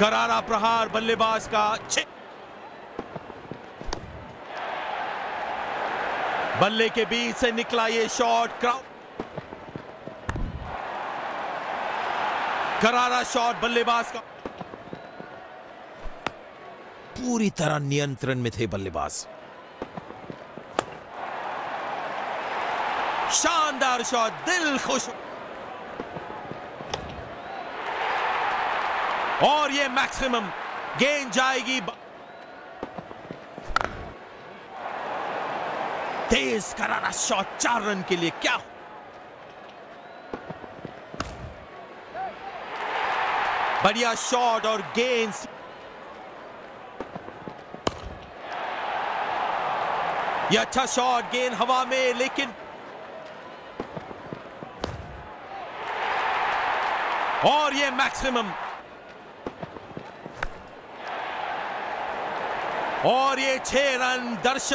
करारा प्रहार बल्लेबाज का बल्ले के बीच से निकला ये शॉट क्राउड करारा शॉट बल्लेबाज का पूरी तरह नियंत्रण में थे बल्लेबाज। शानदार शॉट, दिल खुश। और ये मैक्सिमम गेंद जाएगी तेज करारा शॉट, चार रन के लिए क्या बढ़िया शॉट और गेंद ये अच्छा शॉट, गेंद हवा में, लेकिन और ये मैक्सिमम और ये छह रन दर्शक